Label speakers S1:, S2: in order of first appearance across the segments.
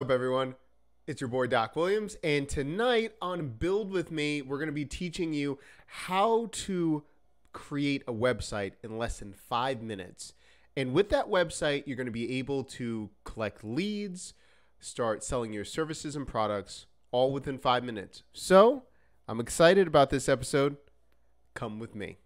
S1: up, everyone? It's your boy Doc Williams, and tonight on Build with Me, we're going to be teaching you how to create a website in less than five minutes. And with that website, you're going to be able to collect leads, start selling your services and products all within five minutes. So I'm excited about this episode. Come with me.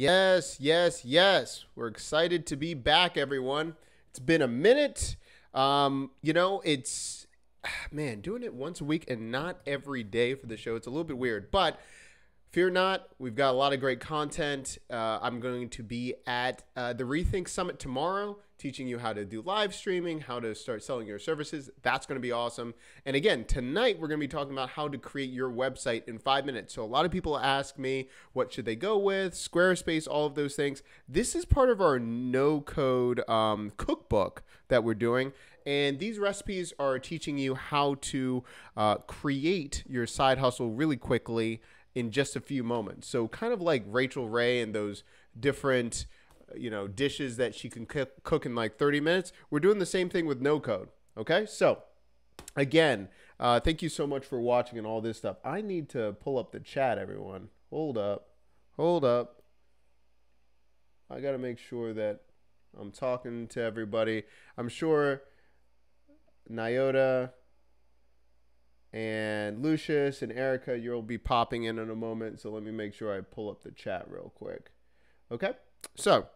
S1: Yes, yes, yes. We're excited to be back, everyone. It's been a minute. Um, you know, it's man, doing it once a week and not every day for the show. It's a little bit weird, but fear not. We've got a lot of great content. Uh, I'm going to be at uh, the Rethink Summit tomorrow teaching you how to do live streaming, how to start selling your services. That's going to be awesome. And again, tonight we're going to be talking about how to create your website in five minutes. So a lot of people ask me, what should they go with? Squarespace, all of those things. This is part of our no code um, cookbook that we're doing. And these recipes are teaching you how to uh, create your side hustle really quickly in just a few moments. So kind of like Rachael Ray and those different you know, dishes that she can cook, in like 30 minutes. We're doing the same thing with no code. Okay. So, again, uh, thank you so much for watching and all this stuff. I need to pull up the chat, everyone. Hold up. Hold up. I got to make sure that I'm talking to everybody. I'm sure Nyota and Lucius and Erica, you'll be popping in in a moment. So let me make sure I pull up the chat real quick. Okay. So,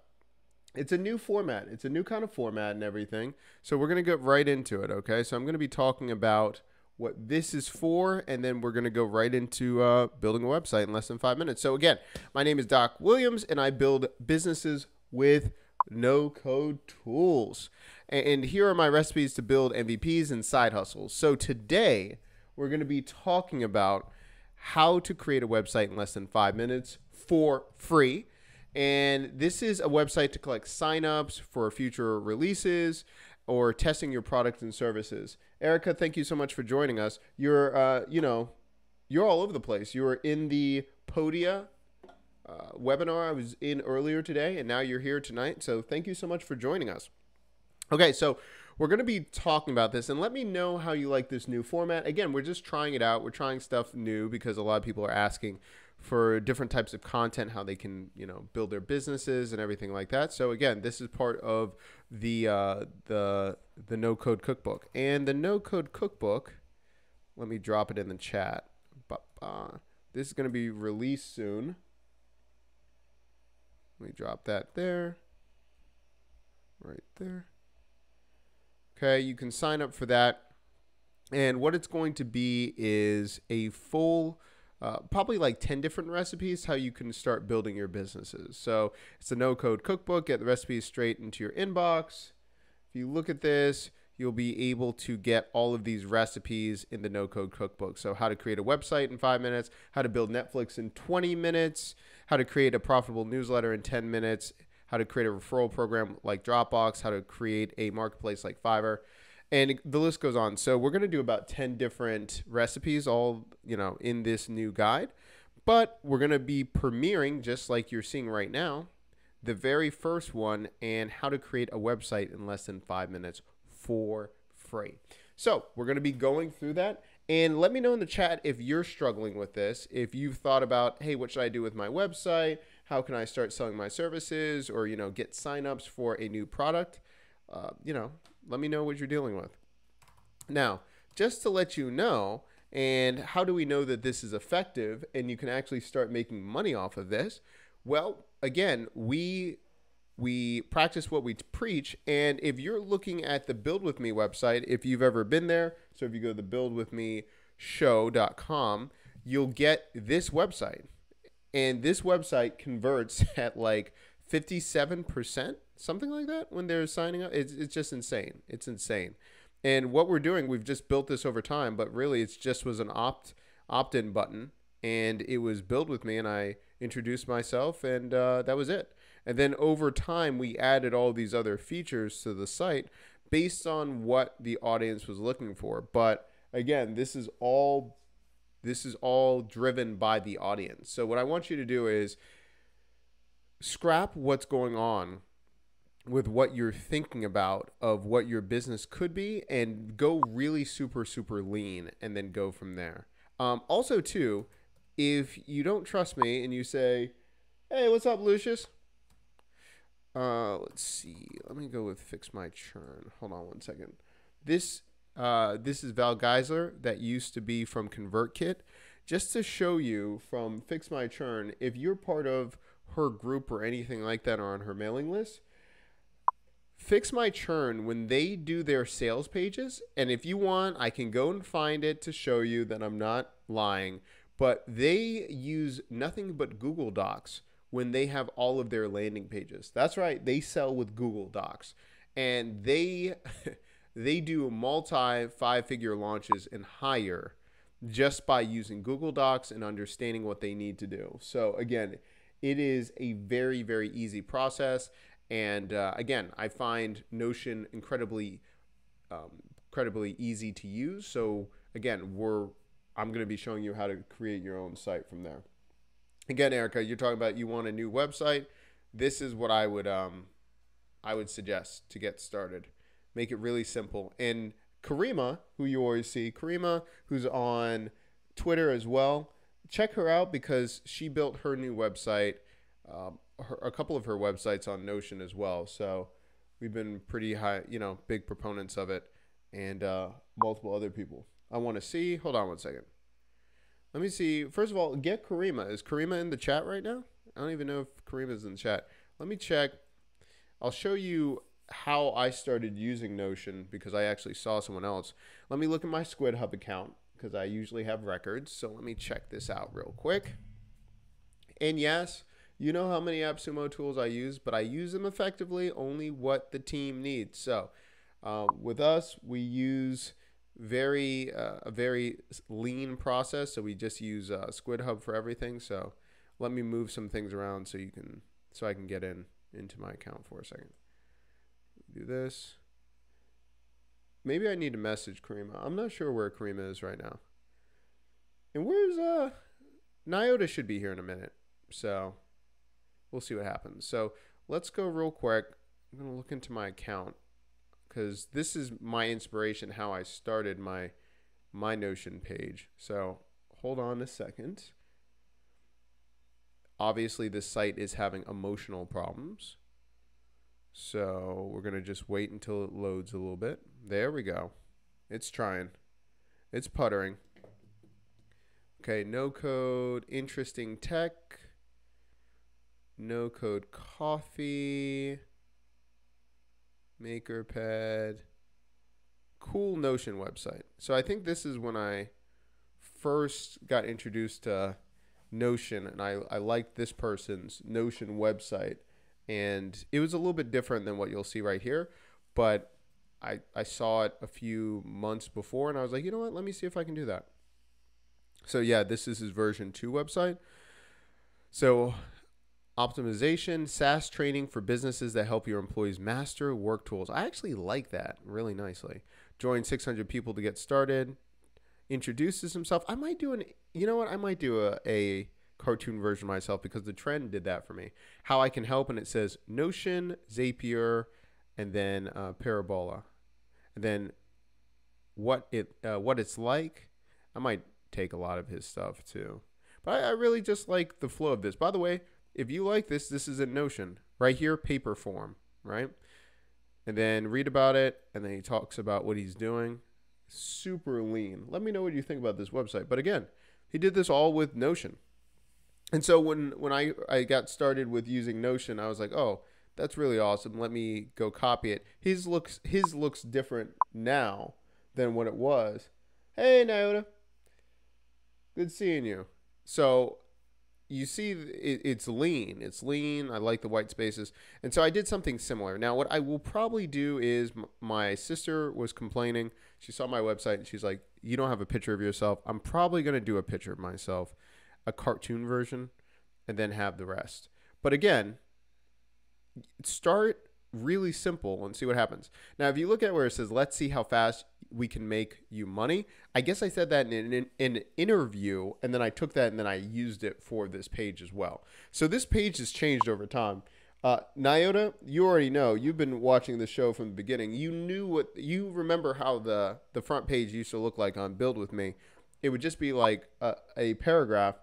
S1: it's a new format. It's a new kind of format and everything. So we're going to get right into it, okay? So I'm going to be talking about what this is for, and then we're going to go right into uh, building a website in less than five minutes. So again, my name is Doc Williams, and I build businesses with no-code tools. And here are my recipes to build MVPs and side hustles. So today, we're going to be talking about how to create a website in less than five minutes for free and this is a website to collect signups for future releases or testing your products and services. Erica, thank you so much for joining us. You're, uh, you know, you're all over the place. You were in the Podia uh, webinar I was in earlier today, and now you're here tonight. So thank you so much for joining us. Okay, so we're going to be talking about this, and let me know how you like this new format. Again, we're just trying it out. We're trying stuff new because a lot of people are asking for different types of content, how they can you know build their businesses and everything like that. So again, this is part of the uh, the the No Code Cookbook and the No Code Cookbook. Let me drop it in the chat. This is going to be released soon. Let me drop that there. Right there. Okay, you can sign up for that. And what it's going to be is a full uh, probably like 10 different recipes how you can start building your businesses. So it's a no code cookbook, get the recipes straight into your inbox. If you look at this, you'll be able to get all of these recipes in the no code cookbook. So, how to create a website in five minutes, how to build Netflix in 20 minutes, how to create a profitable newsletter in 10 minutes, how to create a referral program like Dropbox, how to create a marketplace like Fiverr and the list goes on. So we're going to do about 10 different recipes all, you know, in this new guide. But we're going to be premiering just like you're seeing right now, the very first one and how to create a website in less than 5 minutes for free. So, we're going to be going through that and let me know in the chat if you're struggling with this, if you've thought about, "Hey, what should I do with my website? How can I start selling my services or, you know, get signups for a new product?" Uh, you know, let me know what you're dealing with. Now, just to let you know, and how do we know that this is effective and you can actually start making money off of this? Well, again, we we practice what we preach and if you're looking at the build with me website if you've ever been there so if you go to the build with me show.com you'll get this website and this website converts at like 57% something like that when they're signing up. It's, it's just insane. It's insane. And what we're doing, we've just built this over time, but really it's just was an opt opt in button, and it was built with me, and I introduced myself, and uh, that was it. And then over time, we added all these other features to the site based on what the audience was looking for. But again, this is all this is all driven by the audience. So what I want you to do is scrap what's going on with what you're thinking about of what your business could be and go really super super lean and then go from there um, also too if you don't trust me and you say hey what's up lucius uh, let's see. Let me go with fix my churn. Hold on one second. This uh, this is val geisler that used to be from convertkit. Just to show you from fix my churn if you're part of her group or anything like that or on her mailing list Fix My Churn when they do their sales pages. And if you want, I can go and find it to show you that I'm not lying. But they use nothing but Google Docs when they have all of their landing pages. That's right, they sell with Google Docs. And they they do multi five-figure launches and higher just by using Google Docs and understanding what they need to do. So again, it is a very very easy process and uh, again, I find Notion incredibly, um, incredibly easy to use. So again, we're I'm going to be showing you how to create your own site from there. Again, Erica, you're talking about you want a new website. This is what I would um, I would suggest to get started. Make it really simple. And Karima, who you always see, Karima, who's on Twitter as well, check her out because she built her new website. Um, her, a couple of her websites on Notion as well. So we've been pretty high, you know, big proponents of it, and uh, multiple other people. I want to see. Hold on one second. Let me see. First of all, get Karima. Is Karima in the chat right now? I don't even know if Karima's in the chat. Let me check. I'll show you how I started using Notion because I actually saw someone else. Let me look at my Squid Hub account because I usually have records. So let me check this out real quick. And yes, you know how many AppSumo tools I use, but I use them effectively only what the team needs. So uh, with us, we use very uh, a very lean process. So we just use uh, Squid Hub for everything. So let me move some things around so you can so I can get in into my account for a second. Do this. Maybe I need to message Karima. I'm not sure where Karima is right now. And where's uh Nyota should be here in a minute. So we'll see what happens. So let's go real quick. I'm to look into my account because this is my inspiration, how I started my my Notion page. So hold on a second. Obviously, this site is having emotional problems. So we're going to just wait until it loads a little bit. There we go. It's trying. It's puttering. Okay, no code, interesting tech. No Code Coffee, MakerPad, cool Notion website. So I think this is when I first got introduced to Notion, and I, I liked this person's Notion website. And it was a little bit different than what you'll see right here, but I, I saw it a few months before, and I was like, you know what? Let me see if I can do that. So yeah, this is his version two website. So optimization, SaaS training for businesses that help your employees master work tools. I actually like that really nicely. Join 600 people to get started. Introduces himself. I might do an, you know what? I might do a, a cartoon version myself because the trend did that for me. How I can help, and it says Notion, Zapier, and then uh, Parabola, and then what it uh, what it's like. I might take a lot of his stuff too, but I, I really just like the flow of this. By the way, if you like this, this is in Notion right here, Paperform, right? And then read about it, and then he talks about what he's doing. Super lean. Let me know what you think about this website. But again, he did this all with Notion. And so when when I I got started with using Notion, I was like, oh, that's really awesome. Let me go copy it. His looks his looks different now than what it was. Hey, Nyota. Good seeing you. So you see it, it's lean it's lean i like the white spaces. And so i did something similar. Now what i will probably do is my sister was complaining. She saw my website and she's like you don't have a picture of yourself. I'm probably going to do a picture of myself a cartoon version and then have the rest. But again start really simple and see what happens. Now, if you look at where it says, let's see how fast we can make you money, I guess I said that in, in, in an interview, and then I took that and then I used it for this page as well. So this page has changed over time. Uh, Nyota, you already know. You've been watching the show from the beginning. You knew what you remember how the the front page used to look like on Build with Me. It would just be like a, a paragraph,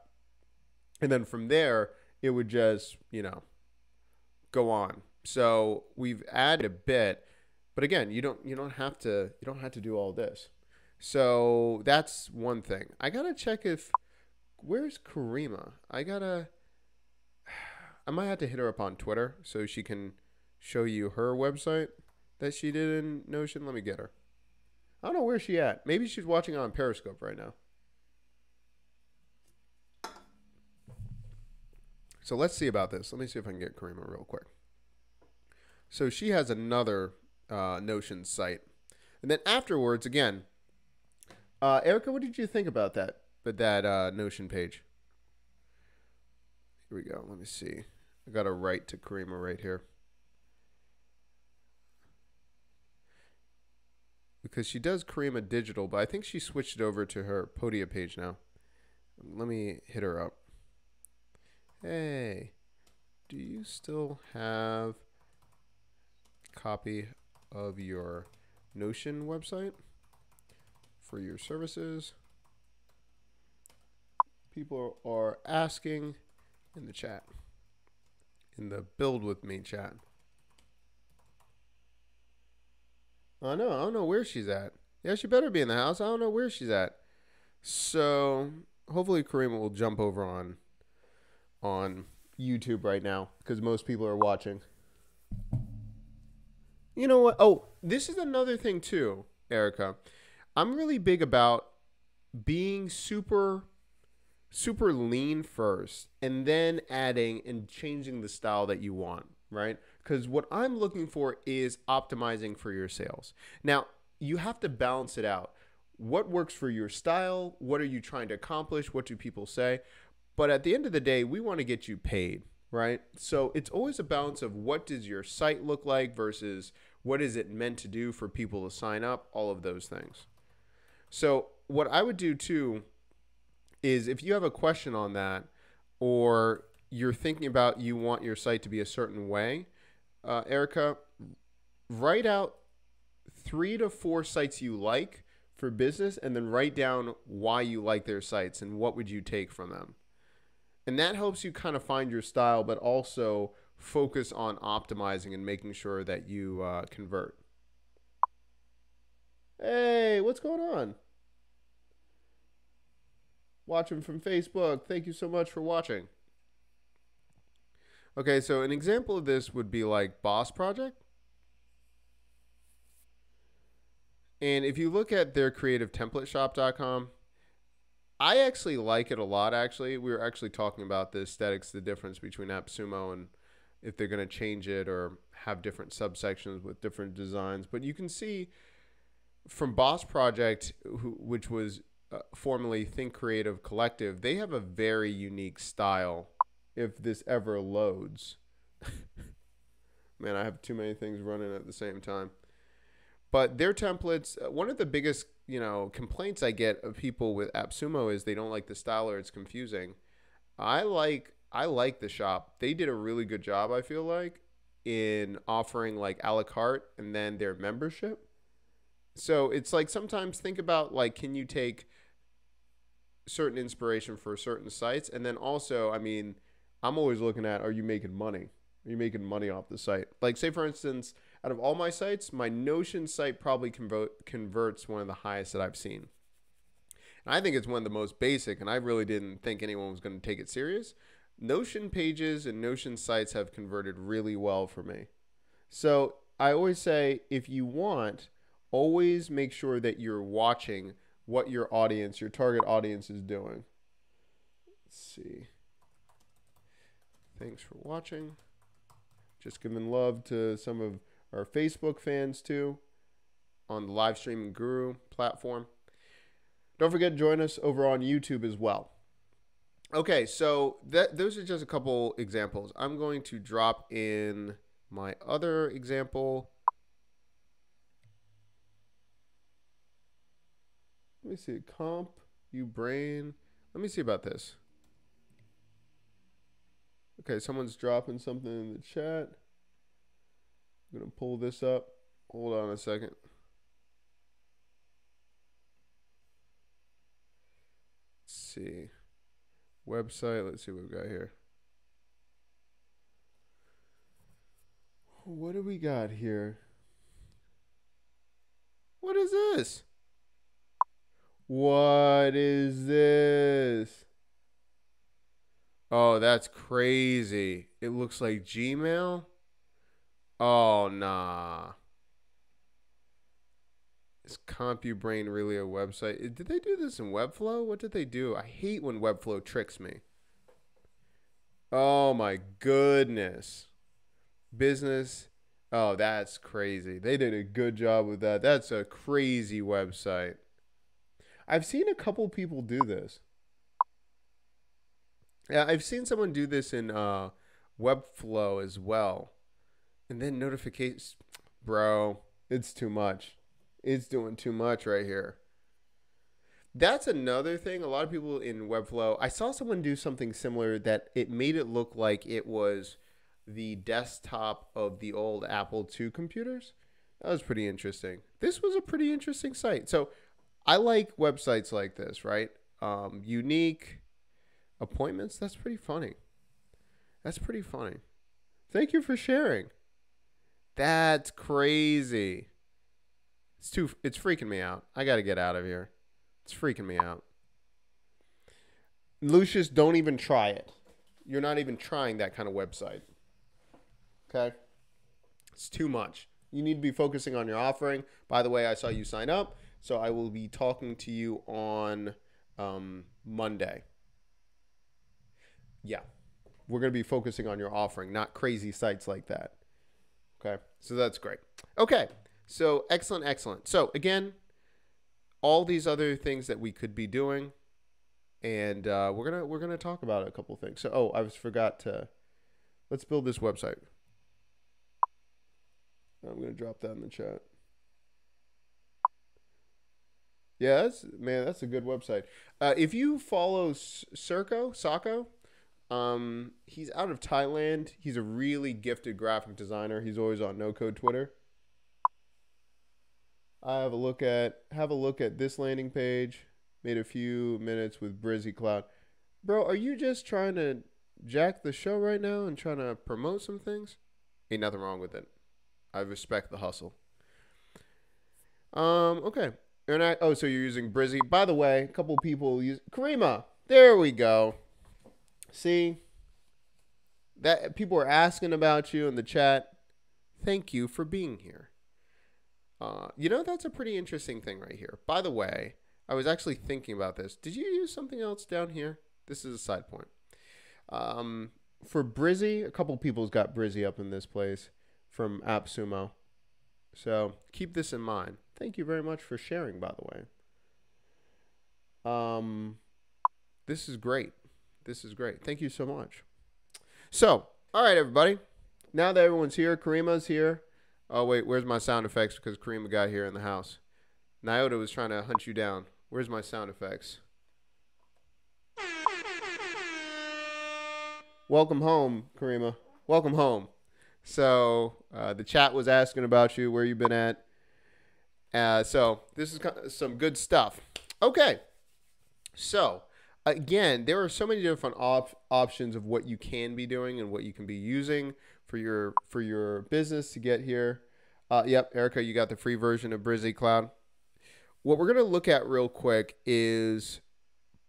S1: and then from there it would just you know go on. So we've added a bit, but again, you don't you don't have to you don't have to do all this. So that's one thing. I gotta check if where's Karima. I gotta I might have to hit her up on Twitter so she can show you her website that she did in Notion. Let me get her. I don't know where she at. Maybe she's watching on Periscope right now. So let's see about this. Let me see if I can get Karima real quick. So she has another uh, Notion site, and then afterwards, again, uh, Erica, what did you think about that? But that uh, Notion page. Here we go. Let me see. I got a write to Karima right here. Because she does Karima Digital, but I think she switched it over to her Podia page now. Let me hit her up. Hey, do you still have copy of your Notion website for your services? People are asking in the chat in the build with me chat. I know. I don't know where she's at. Yeah, she better be in the house. I don't know where she's at. So hopefully Karima will jump over on on YouTube right now because most people are watching. You know what? Oh, this is another thing too, Erica. I'm really big about being super super lean first and then adding and changing the style that you want, right? Because what I'm looking for is optimizing for your sales. Now, you have to balance it out. What works for your style? What are you trying to accomplish? What do people say? But at the end of the day, we want to get you paid, right? So it's always a balance of what does your site look like versus what is it meant to do for people to sign up, all of those things. So what I would do too is if you have a question on that or you're thinking about you want your site to be a certain way, uh, Erica, write out three to four sites you like for business and then write down why you like their sites and what would you take from them. And that helps you kind of find your style, but also focus on optimizing and making sure that you uh, convert. Hey, what's going on? watching from Facebook. Thank you so much for watching. Okay, so an example of this would be like Boss Project. And if you look at their creativetemplateshop.com, I actually like it a lot, actually. We were actually talking about the aesthetics, the difference between AppSumo and if they're going to change it or have different subsections with different designs. But you can see from Boss Project, who, which was uh, formerly Think Creative Collective, they have a very unique style. If this ever loads, man, I have too many things running at the same time. But their templates, uh, one of the biggest you know complaints I get of people with AppSumo is they don't like the style or it's confusing. I like I like the shop. They did a really good job. I feel like in offering like a la carte and then their membership. So it's like sometimes think about like can you take certain inspiration for certain sites. And then also, I mean, I'm always looking at are you making money? Are you making money off the site? Like, say, for instance, out of all my sites, my Notion site probably convert, converts one of the highest that I've seen. And I think it's one of the most basic, and I really didn't think anyone was going to take it serious. Notion pages and Notion sites have converted really well for me. So I always say if you want, always make sure that you're watching what your audience, your target audience is doing. Let's see. Thanks for watching. Just giving love to some of our Facebook fans too on the live streaming guru platform. Don't forget to join us over on YouTube as well. Okay, so that those are just a couple examples. I'm going to drop in my other example. Let me see. Comp, you brain. Let me see about this. Okay, someone's dropping something in the chat. I'm going to pull this up. Hold on a second. Let's see. Website. Let's see what we've got here. What do we got here? What is this? What is this? Oh, that's crazy. It looks like Gmail. Oh, nah. Is CompuBrain really a website? Did they do this in Webflow? What did they do? I hate when Webflow tricks me. Oh my goodness. Business. Oh, that's crazy. They did a good job with that. That's a crazy website. I've seen a couple people do this. Yeah, I've seen someone do this in uh, Webflow as well. And then notifications. Bro, it's too much. It's doing too much right here. That's another thing. A lot of people in Webflow, I saw someone do something similar that it made it look like it was the desktop of the old Apple II computers. That was pretty interesting. This was a pretty interesting site. So I like websites like this, right? Um, unique appointments. That's pretty funny. That's pretty funny. Thank you for sharing. That's crazy. It's too it's freaking me out. I got to get out of here. It's freaking me out. Lucius, don't even try it. You're not even trying that kind of website. Okay? It's too much. You need to be focusing on your offering. By the way, I saw you sign up, so I will be talking to you on um, Monday. Yeah. We're going to be focusing on your offering, not crazy sites like that. Okay. So that's great. Okay. So excellent, excellent. So again, all these other things that we could be doing, and uh, we're gonna we're gonna talk about a couple things. So oh, I was forgot to let's build this website. I'm gonna drop that in the chat. That's man, that's a good website. Uh, if you follow Circo Sako, um, he's out of Thailand. He's a really gifted graphic designer. He's always on No Code Twitter. I have a look at have a look at this landing page. Made a few minutes with Brizy Cloud. Bro, are you just trying to jack the show right now and trying to promote some things? Ain't nothing wrong with it. I respect the hustle. Um, okay. And I, oh, so you're using Brizy. By the way, a couple people use Karima. There we go. See? That people are asking about you in the chat. Thank you for being here. Uh, you know, that's a pretty interesting thing right here. By the way, I was actually thinking about this. Did you use something else down here? This is a side point. Um, for Brizy, a couple people's got Brizy up in this place from AppSumo. So keep this in mind. Thank you very much for sharing, by the way. Um, this is great. This is great. Thank you so much. So, all right, everybody. Now that everyone's here, Karima's here. Oh, wait, where's my sound effects? Because Karima got here in the house. Nyota was trying to hunt you down. Where's my sound effects? Welcome home, Karima. Welcome home. So uh, the chat was asking about you, where you've been at. Uh, so this is some good stuff. Okay. So again, there are so many different op- options of what you can be doing and what you can be using for your for your business to get here. Uh, yep, Erica, you got the free version of Brizy Cloud. What we're going to look at real quick is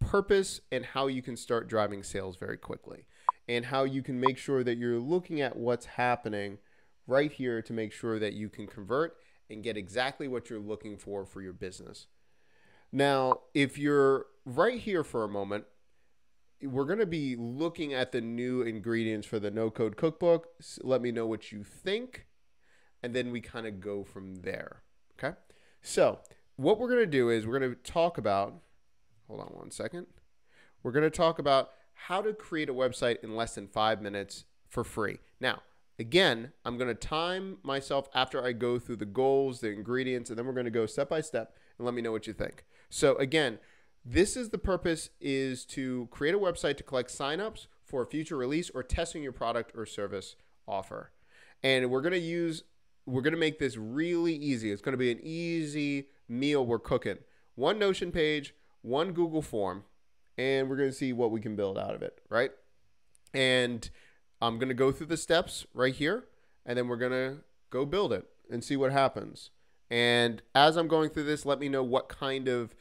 S1: purpose and how you can start driving sales very quickly and how you can make sure that you're looking at what's happening right here to make sure that you can convert and get exactly what you're looking for for your business. Now, if you're right here for a moment, we're going to be looking at the new ingredients for the no code cookbook. Let me know what you think, and then we kind of go from there. Okay. So, what we're going to do is we're going to talk about, hold on one second. We're going to talk about how to create a website in less than five minutes for free. Now, Again, I'm going to time myself after I go through the goals, the ingredients, and then we're going to go step by step and let me know what you think. So again, this is the purpose is to create a website to collect signups for a future release or testing your product or service offer. And we're going to use we're going to make this really easy. It's going to be an easy meal we're cooking. One Notion page, one Google form, and we're going to see what we can build out of it, right? And I'm going to go through the steps right here, and then we're going to go build it and see what happens. And as I'm going through this, let me know what kind of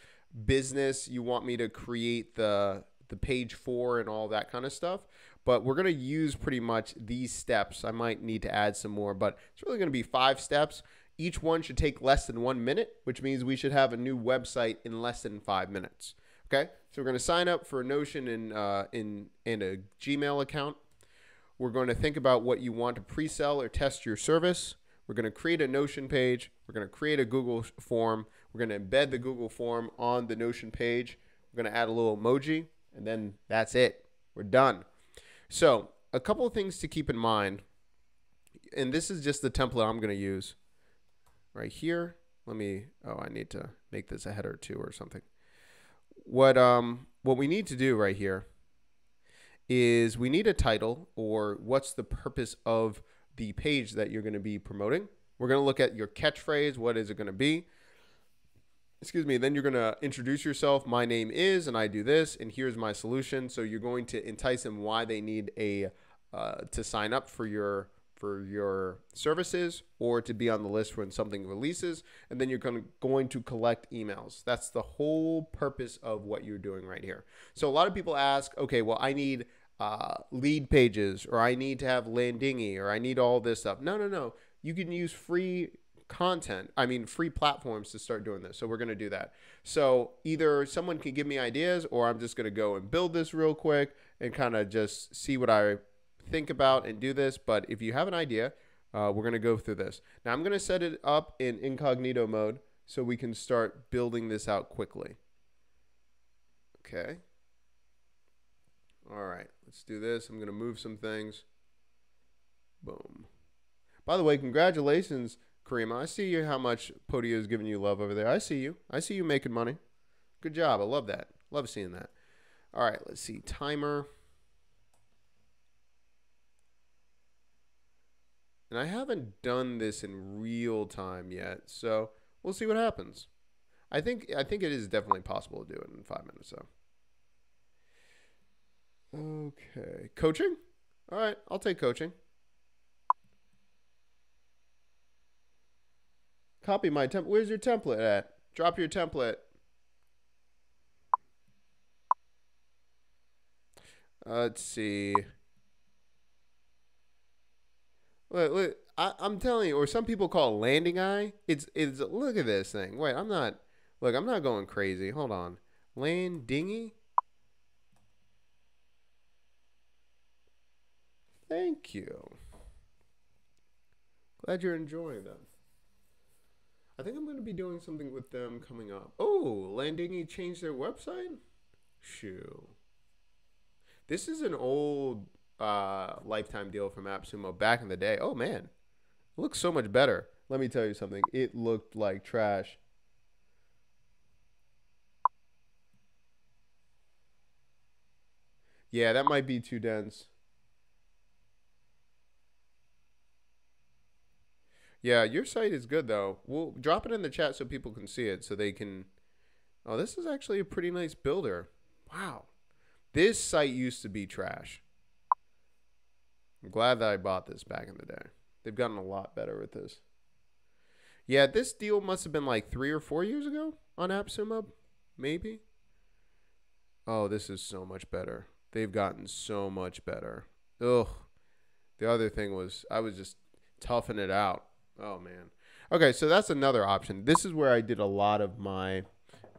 S1: business you want me to create the the page for and all that kind of stuff. But we're going to use pretty much these steps. I might need to add some more, but it's really going to be five steps. Each one should take less than one minute, which means we should have a new website in less than five minutes. Okay, so we're going to sign up for a Notion and uh, in in a Gmail account. We're going to think about what you want to pre-sell or test your service. We're going to create a Notion page. We're going to create a Google form. We're going to embed the Google form on the Notion page. We're going to add a little emoji, and then that's it. We're done. So, a couple of things to keep in mind, and this is just the template I'm going to use right here. Let me, oh, I need to make this a header too or something. What, um, what we need to do right here is we need a title or what's the purpose of the page that you're going to be promoting. We're going to look at your catchphrase. What is it going to be? Excuse me. Then you're going to introduce yourself. My name is, and I do this, and here's my solution. So you're going to entice them why they need a uh, to sign up for your for your services or to be on the list when something releases and then you're going to, going to collect emails that's the whole purpose of what you're doing right here so a lot of people ask okay well i need uh, lead pages or I need to have Landingi or I need all this stuff. No, no, no. You can use free content, I mean, free platforms to start doing this. So we're going to do that. So either someone can give me ideas or I'm just going to go and build this real quick and kind of just see what I think about and do this. But if you have an idea, uh, we're going to go through this. Now I'm going to set it up in incognito mode so we can start building this out quickly. Okay. All right, let's do this. I'm going to move some things. Boom. By the way, congratulations, Karima. I see you how much Podia is giving you love over there. I see you. I see you making money. Good job. I love that. Love seeing that. All right, let's see. Timer. And I haven't done this in real time yet, so we'll see what happens. I think I think it is definitely possible to do it in five minutes, though. So. Okay. Coaching? All right, I'll take coaching. Copy my template. Where's your template at? Drop your template. Uh, let's see. Look, look I, am telling you, or some people call it landing eye. It's it's look at this thing. Wait, I'm not. Look, I'm not going crazy. Hold on. Landingi. Thank you. Glad you're enjoying them. I think I'm going to be doing something with them coming up. Oh, Landingi changed their website? Shoo. This is an old uh, lifetime deal from AppSumo back in the day. Oh, man. It looks so much better. Let me tell you something. It looked like trash. Yeah, that might be too dense. Yeah, your site is good though. We'll drop it in the chat so people can see it so they can Oh, this is actually a pretty nice builder. Wow. This site used to be trash. I'm glad that I bought this back in the day. They've gotten a lot better with this. Yeah, this deal must have been like three or four years ago on AppSumo, maybe. Oh, this is so much better. They've gotten so much better. Ugh. The other thing was I was just toughing it out. Oh man. Okay, so that's another option. This is where I did a lot of my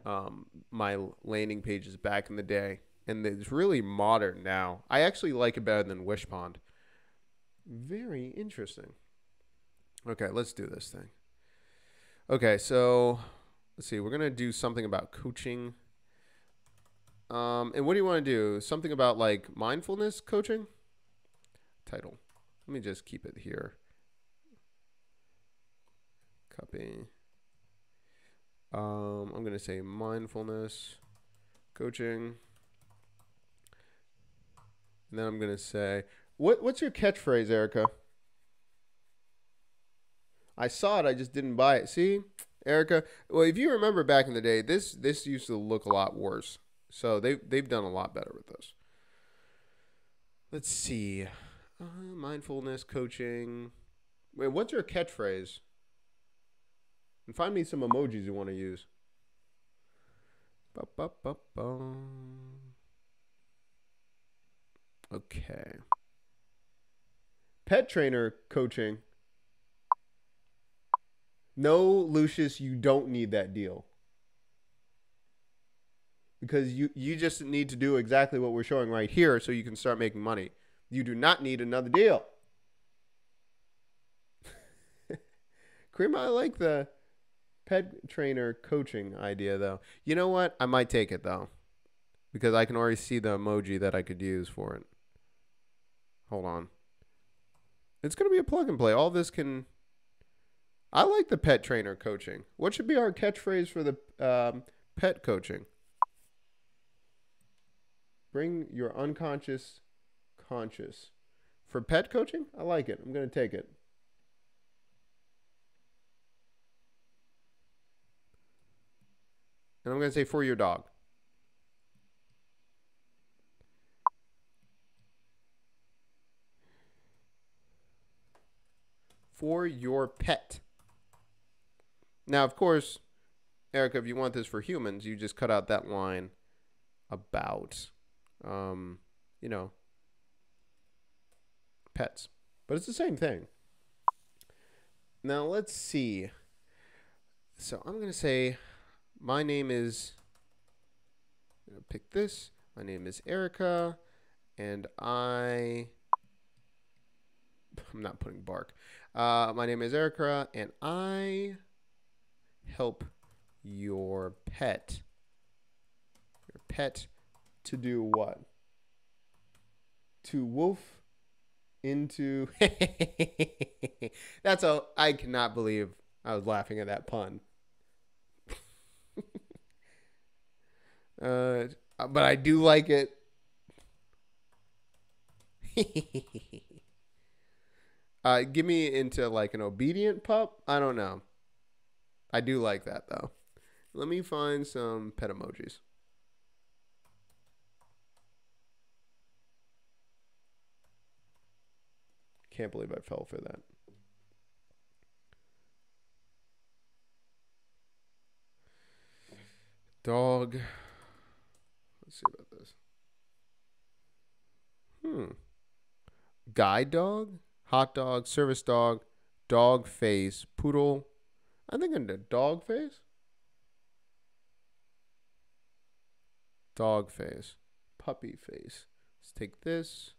S1: um, my landing pages back in the day, and it's really modern now. I actually like it better than Wishpond. Very interesting. Okay, let's do this thing. Okay, so let's see. We're gonna do something about coaching. Um, and what do you want to do? Something about like mindfulness coaching? Title. Let me just keep it here. Copy. Um, I'm going to say mindfulness coaching. And then I'm going to say, what, what's your catchphrase, Erica? I saw it, I just didn't buy it. See, Erica. Well, if you remember back in the day, this this used to look a lot worse. So they they've done a lot better with this. Let's see, uh, mindfulness coaching. Wait, what's your catchphrase? And find me some emojis you want to use. Okay. Pet trainer coaching. No, Lucius, you don't need that deal. Because you, you just need to do exactly what we're showing right here so you can start making money. You do not need another deal. Cream, I like the pet trainer coaching idea though. You know what? I might take it though. Because I can already see the emoji that I could use for it. Hold on. It's going to be a plug and play. All this can I like the pet trainer coaching. What should be our catchphrase for the um, pet coaching? Bring your unconscious conscious. For pet coaching? I like it. I'm going to take it. And I'm going to say for your dog. For your pet. Now, of course, Erica, if you want this for humans, you just cut out that line about, um, you know, pets. But it's the same thing. Now, let's see. So I'm going to say, my name is, I'm going to pick this. My name is Erica, and I, I'm not putting bark. Uh, my name is Erica, and I help your pet your pet to do what to wolf into that's a i cannot believe i was laughing at that pun uh but i do like it uh give me into like an obedient pup i don't know I do like that though. Let me find some pet emojis. Can't believe I fell for that. Dog. Let's see about this. Hmm. Guide dog, hot dog, service dog, dog face, poodle, I'm thinking the dog face. Dog face. Puppy face. Let's take this.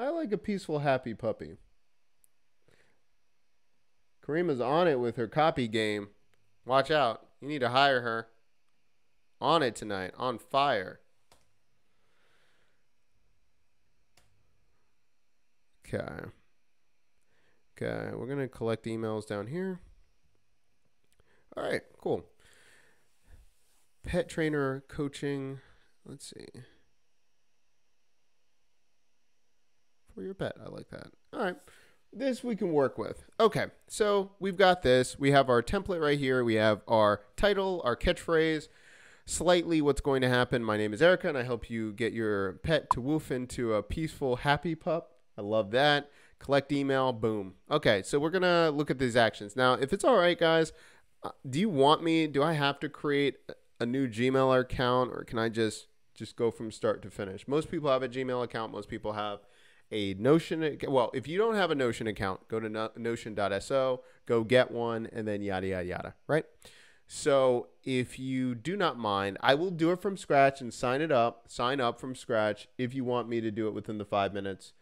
S1: I like a peaceful, happy puppy. Karima's on it with her copy game. Watch out. You need to hire her. On it tonight. On fire. Okay. Okay, we're going to collect emails down here. All right, cool. Pet trainer coaching. Let's see. Your pet. I like that. All right this we can work with. Okay, so we've got this. We have our template right here. We have our title, our catchphrase, slightly what's going to happen. My name is Erica, and I help you get your pet to woof into a peaceful, happy pup. I love that. Collect email, boom. Okay, so we're going to look at these actions. Now, if it's all right, guys, uh, do you want me, do I have to create a new Gmail account, or can I just just go from start to finish? Most people have a Gmail account. Most people have a Notion. Well, if you don't have a Notion account, go to notion.so, go get one, and then yada, yada, yada, right? So if you do not mind, I will do it from scratch and sign it up, sign up from scratch if you want me to do it within the five minutes.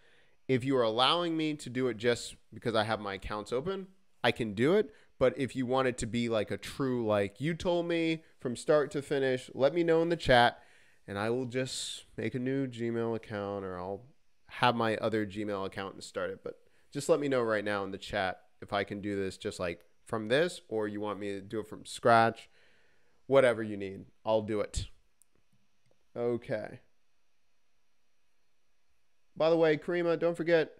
S1: If you are allowing me to do it just because I have my accounts open, I I can do it. But if you want it to be like a true, like you told me from start to finish, let me know in the chat and I will just make a new Gmail account or I'll have my other Gmail account and start it. But just let me know right now in the chat if I can do this just like from this or you want me to do it from scratch. Whatever you need, I'll do it. Okay. By the way, Karima, don't forget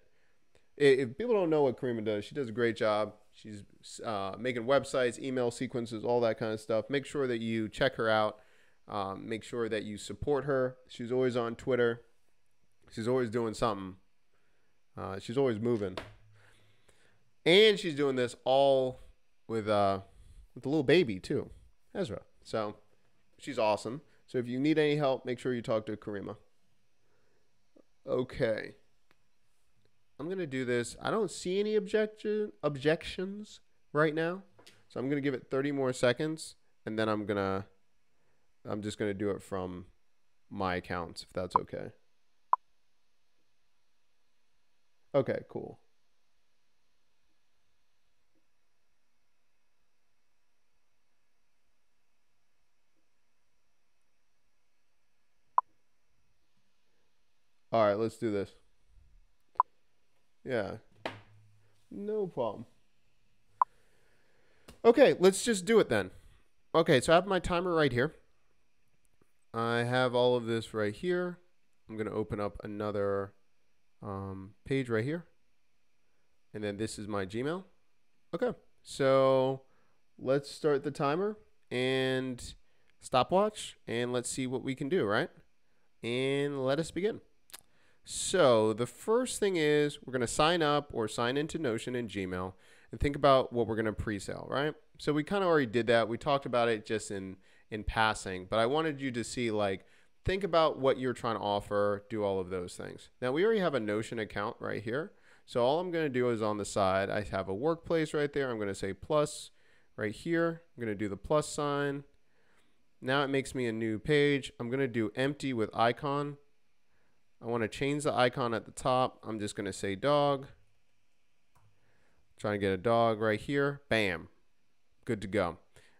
S1: if people don't know what Karima does, she does a great job. She's uh, making websites, email sequences, all that kind of stuff. Make sure that you check her out. Um, make sure that you support her. She's always on Twitter. She's always doing something. Uh, she's always moving, and she's doing this all with uh, with the little baby too, Ezra. So she's awesome. So if you need any help, make sure you talk to Karima. Okay. I'm going to do this. I don't see any objection objections right now. So I'm going to give it 30 more seconds and then I'm going to I'm just going to do it from my accounts if that's okay. Okay, cool. All right, let's do this. Yeah. No problem. Okay, let's just do it then. Okay, so I have my timer right here. I have all of this right here. I'm going to open up another um, page right here. And then this is my Gmail. Okay, so let's start the timer and stopwatch and let's see what we can do, right? And let us begin. So the first thing is we're going to sign up or sign into Notion and Gmail and think about what we're going to pre-sale, right? So we kind of already did that. We talked about it just in in passing, but I wanted you to see like think about what you're trying to offer, do all of those things. Now we already have a Notion account right here. So all I'm going to do is on the side, I have a workplace right there. I'm going to say plus right here. I'm going to do the plus sign. Now it makes me a new page. I'm going to do empty with icon I want to change the icon at the top. I'm just going to say dog. Trying to get a dog right here. Bam. Good to go.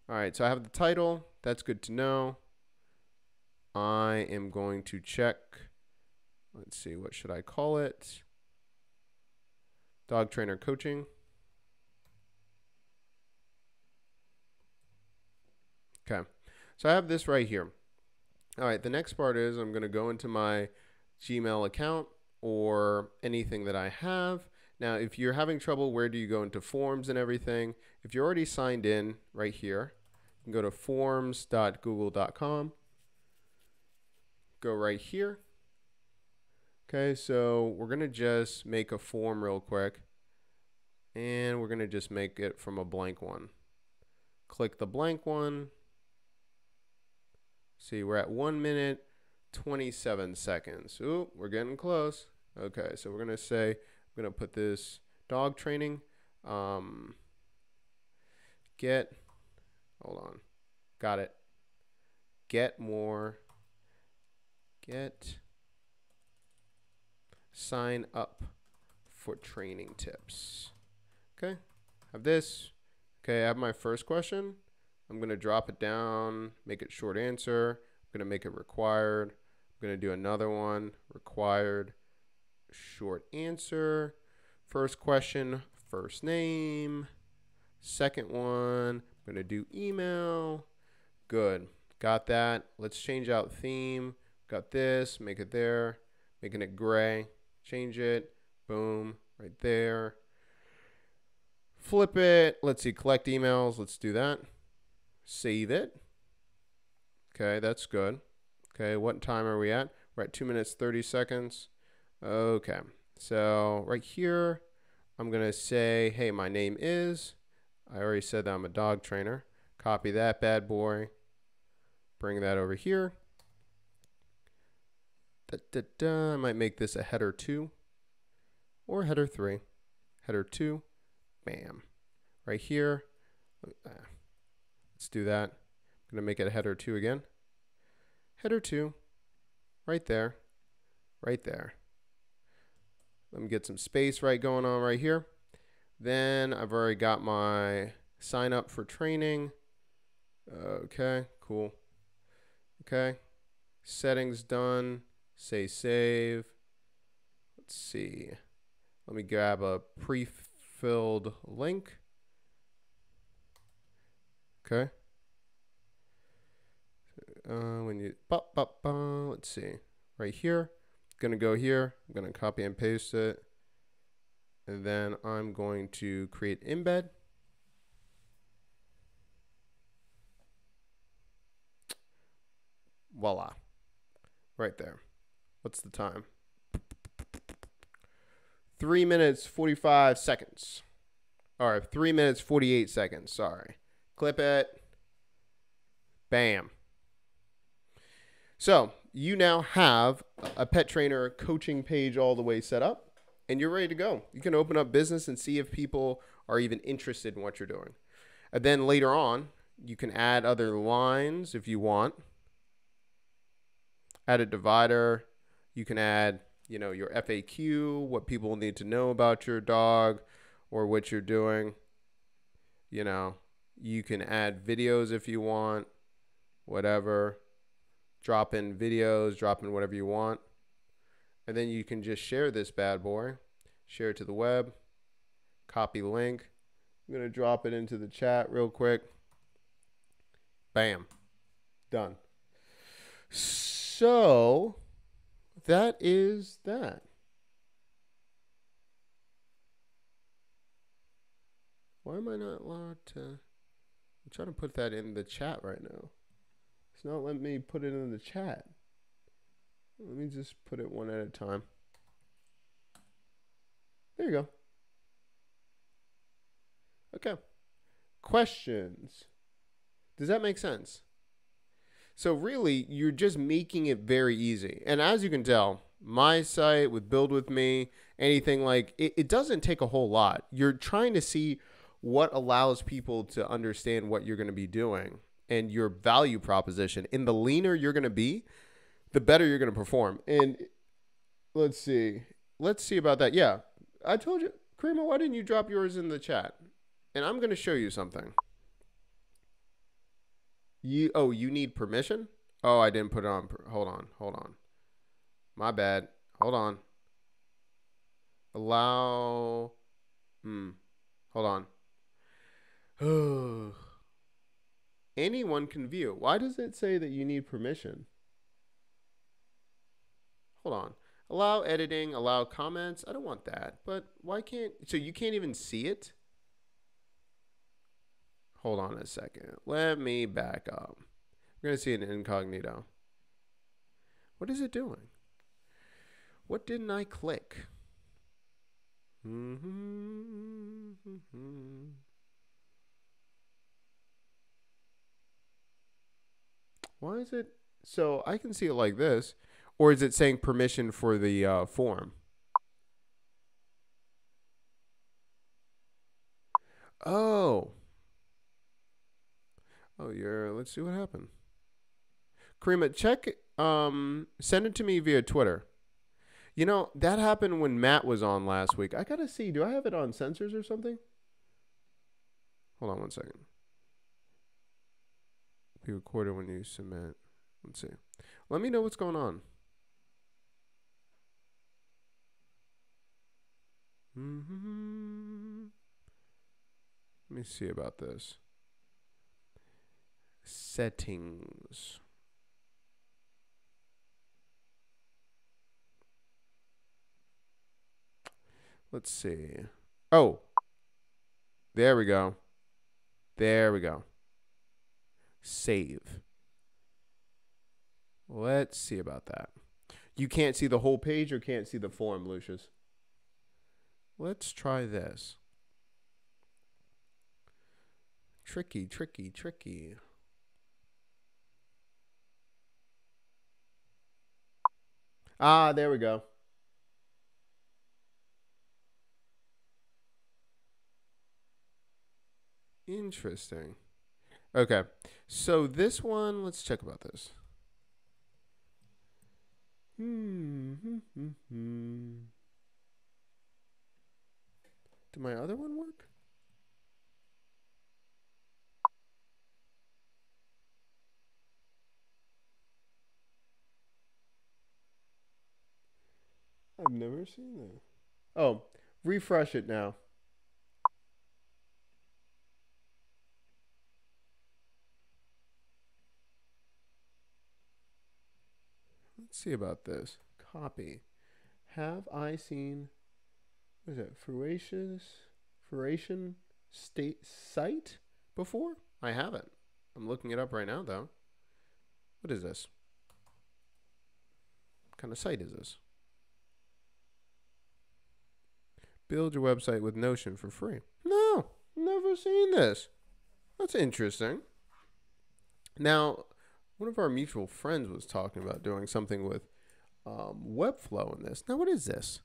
S1: All right, so I have the title. That's good to know. I am going to check. Let's see, what should I call it? Dog trainer coaching. Okay, so I have this right here. All right, the next part is I'm going to go into my Gmail account or anything that I have. Now, if you're having trouble, where do you go into forms and everything? If you're already signed in right here, you can go to forms.google.com. Go right here. Okay, so we're going to just make a form real quick. And we're going to just make it from a blank one. Click the blank one. See, we're at one minute 27 seconds. Ooh, we're getting close. Okay, so we're going to say, we're going to put this dog training. Um, get, hold on, got it. Get more, get, sign up for training tips. Okay, have this. Okay, I have my first question. I'm to drop it down, make it short answer. I'm to make it required. I'm to do another one, required short answer. First question, first name. Second one, I'm to do email. Good. Got that. Let's change out theme. Got this, make it there, making it gray. Change it. Boom, right there. Flip it. Let's see, collect emails. Let's do that. Save it. Okay, that's good. Okay, what time are we at? We're at 2 minutes 30 seconds. Okay, so right here, I'm going to say, hey, my name is. I already said that I'm a dog trainer. Copy that bad boy. Bring that over here. Da, da, da. I might make this a header 2 or header 3. Header 2. Bam. Right here. Ah, let's do that. I'm going to make it a header 2 again header 2, right there, right there. Let me get some space right going on right here. Then I've already got my sign up for training. Okay, cool. Okay. Settings done. Say save. Let's see. Let me grab a pre-filled link. Okay. Uh, when you, ba, ba, ba, let's see, right here, I'm gonna go here, I'm gonna copy and paste it, and then I'm going to create embed. Voila, right there. What's the time? Three minutes, 45 seconds. All right, three minutes, 48 seconds. Sorry. Clip it. Bam. So you now have a pet trainer coaching page all the way set up and you're ready to go. You can open up business and see if people are even interested in what you're doing. And then later on, you can add other lines if you want. Add a divider. You can add, you know, your FAQ, what people need to know about your dog or what you're doing. You know, you can add videos if you want, whatever. Drop in videos, drop in whatever you want. And then you can just share this bad boy, share it to the web, copy link. I'm going to drop it into the chat real quick. Bam. Done. So that is that. Why am I not allowed to? I'm trying to put that in the chat right now. It's not letting me put it in the chat. Let me just put it one at a time. There you go. Okay. Questions. Does that make sense? So really, you're just making it very easy. And as you can tell, my site with Build With Me, anything like, it, it doesn't take a whole lot. You're trying to see what allows people to understand what you're going to be doing and your value proposition. And the leaner you're going to be, the better you're going to perform. And let's see. Let's see about that. Yeah. I told you, Karima, why didn't you drop yours in the chat? And I'm going to show you something. You oh, you need permission? Oh, I didn't put it on. Hold on. Hold on. My bad. Hold on. Allow Hmm. Hold on. Anyone can view. Why does it say that you need permission? Hold on. Allow editing, allow comments. I don't want that. But why can't so you can't even see it? Hold on a second. Let me back up. We're going to see an incognito. What is it doing? What didn't I click? Mm-hmm. Why is it? So I can see it like this. Or is it saying permission for the uh, form? Oh. Oh, you're. Let's see what happened. Karima, check. Um, send it to me via Twitter. You know that happened when Matt was on last week. I gotta see. Do I have it on sensors or something? Hold on one second. Be recorded when you submit. Let's see. Let me know what's going on. Mm-hmm. Let me see about this settings. Let's see. Oh, there we go. There we go. Save. Let's see about that. You can't see the whole page or can't see the form, Lucius. Let's try this. Tricky, tricky, tricky. Ah, there we go. Interesting. Okay. So this one, let's check about this. Hmm. Did my other one work? I've never seen that. Oh, refresh it now. Let's see about this. Copy. Have I seen what is it? Fruacious Fruition state site before? I haven't. I'm looking it up right now though. What is this? What kind of site is this? Build your website with Notion for free. No, never seen this. That's interesting. Now, one of our mutual friends was talking about doing something with um, Webflow in this. Now, what is this?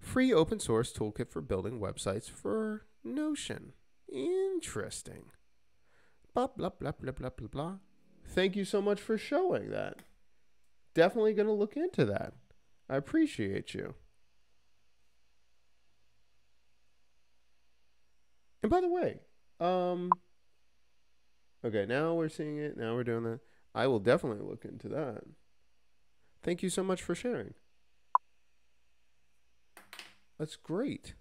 S1: Free open source toolkit for building websites for Notion. Interesting. Blah, blah, blah, blah, blah, blah, blah. Thank you so much for showing that. Definitely going to look into that. I appreciate you. And by the way, um, okay, now we're seeing it. Now we're doing that. I will definitely look into that. Thank you so much for sharing. That's great.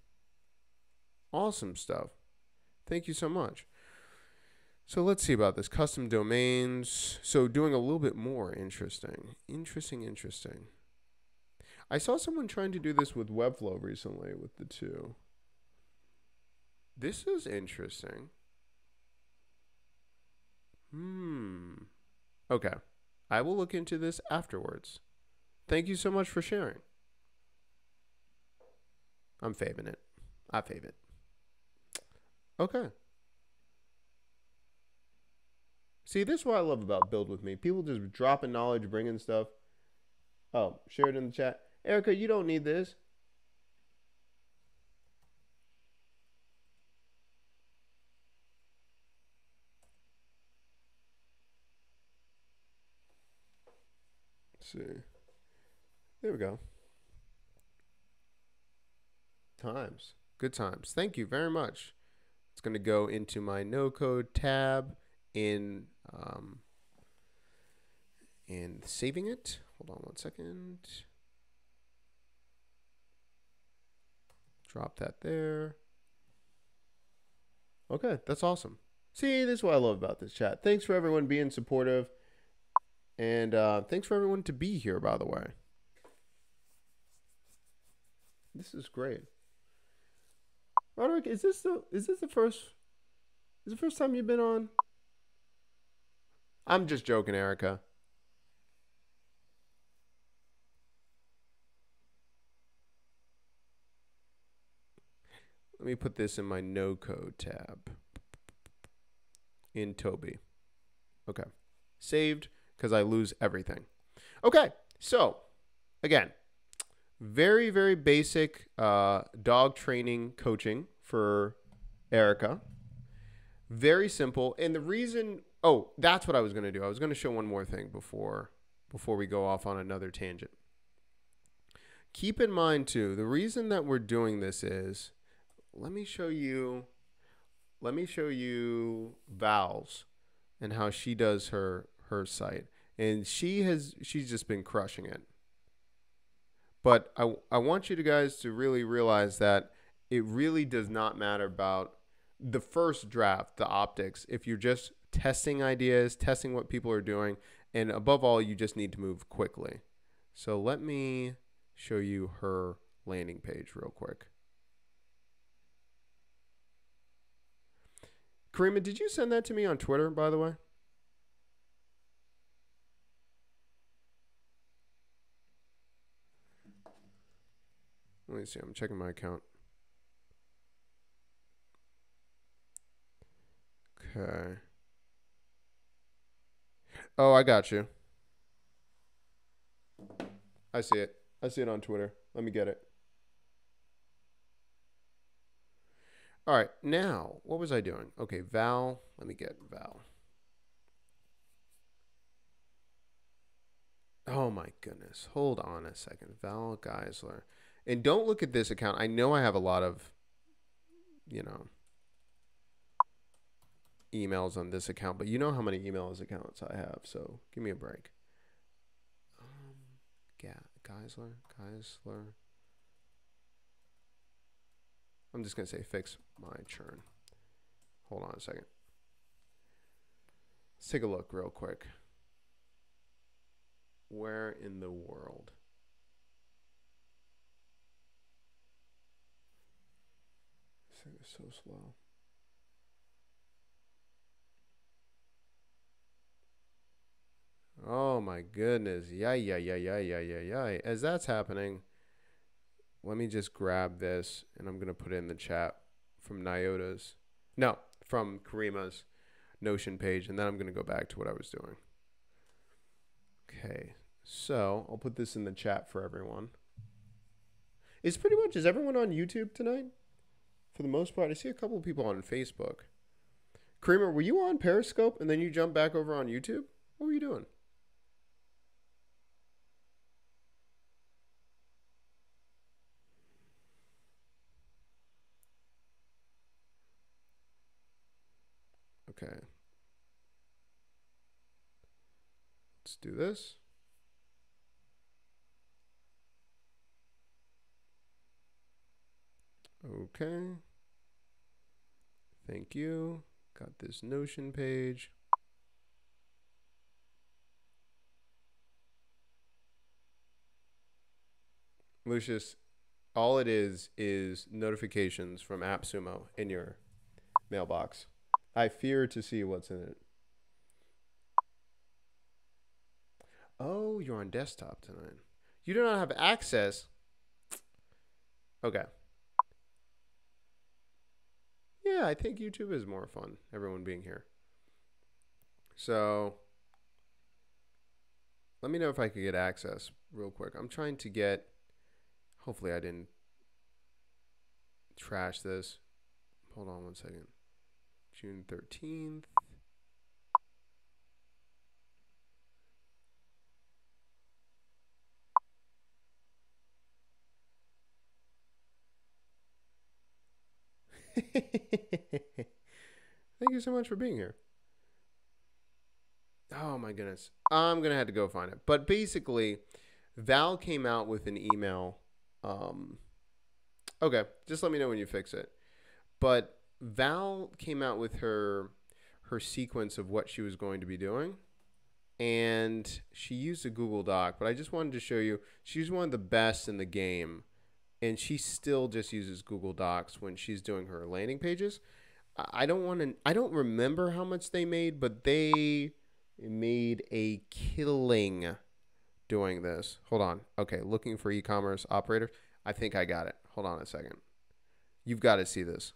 S1: Awesome stuff. Thank you so much. So let's see about this custom domains. So doing a little bit more interesting. Interesting, interesting. I saw someone trying to do this with Webflow recently with the two. This is interesting. Hmm. Okay. I will look into this afterwards. Thank you so much for sharing. I'm faving it. I fave it. Okay. See, this is what I love about Build With Me. People just dropping knowledge, bringing stuff. Oh, share it in the chat. Erica, you don't need this. See. There we go. Times. Good times. Thank you very much. It's going to go into my no code tab in um, and saving it. Hold on one second. Drop that there. Okay, that's awesome. See, this is what I love about this chat. Thanks for everyone being supportive. And uh, thanks for everyone to be here, by the way. This is great. Roderick, is this the is this the first is the first time you've been on? I'm just joking, Erica. Let me put this in my no code tab in Toby. Okay. Saved because I lose everything. Okay, so again, very, very basic uh, dog training coaching for Erica. Very simple. And the reason, oh, that's what I was going to do. I was going to show one more thing before before we go off on another tangent. Keep in mind too, the reason that we're doing this is let me show you let me show you Val's and how she does her her site, and she has she's just been crushing it. But I I want you to guys to really realize that it really does not matter about the first draft, the optics. If you're just testing ideas, testing what people are doing, and above all, you just need to move quickly. So let me show you her landing page real quick. Karima, did you send that to me on Twitter, by the way? Let me see. I'm checking my account. Okay. Oh, I got you. I see it. I see it on Twitter. Let me get it. All right. Now, what was I doing? Okay, Val. Let me get Val. Oh my goodness. Hold on a second. Val Geisler. And don't look at this account. I know I have a lot of you know, emails on this account, but you know how many emails accounts I have, so give me a break. Um, yeah, Geisler, Geisler. I'm just gonna say fix my churn. Hold on a second. Let's take a look real quick. Where in the world? Thing is so slow. Oh my goodness. Yeah, yeah, yeah, yeah, yeah, yeah, yeah. As that's happening, let me just grab this and I'm going to put it in the chat from Nyota's. No, from Karima's Notion page. And then I'm going to go back to what I was doing. Okay. So I'll put this in the chat for everyone. Is pretty much, is everyone on YouTube tonight? For the most part, I see a couple of people on Facebook. Karima, were you on Periscope and then you jumped back over on YouTube? What were you doing? Okay. Let's do this. Okay. Thank you. Got this Notion page. Lucius, all it is is notifications from AppSumo in your mailbox. I fear to see what's in it. Oh, you're on desktop tonight. You do not have access. Okay. Yeah, I think YouTube is more fun, everyone being here. So, let me know if I could get access real quick. I'm trying to get, hopefully, I didn't trash this. Hold on one second. June 13th. Thank you so much for being here. Oh my goodness. I'm going to have to go find it. But basically, Val came out with an email. Um, okay, just let me know when you fix it. But Val came out with her her sequence of what she was going to be doing and she used a Google Doc, but I just wanted to show you she's one of the best in the game and she still just uses Google Docs when she's doing her landing pages. I don't want to I don't remember how much they made, but they made a killing doing this. Hold on. Okay, looking for e-commerce operator. I think I got it. Hold on a second. You've got to see this.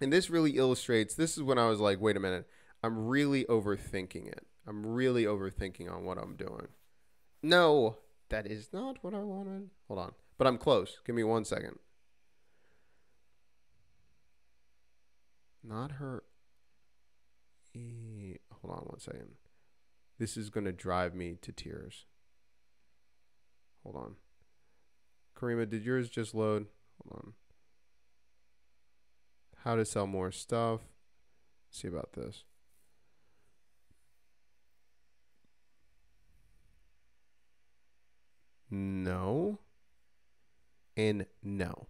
S1: And this really illustrates this is when I was like, wait a minute, I'm really overthinking it. I'm really overthinking on what I'm doing. No, that is not what I wanted. Hold on. But I'm close. Give me one second. Not her. Hold on one second. This is going to drive me to tears. Hold on. Karima, did yours just load? Hold on how to sell more stuff. Let's see about this. No. And no.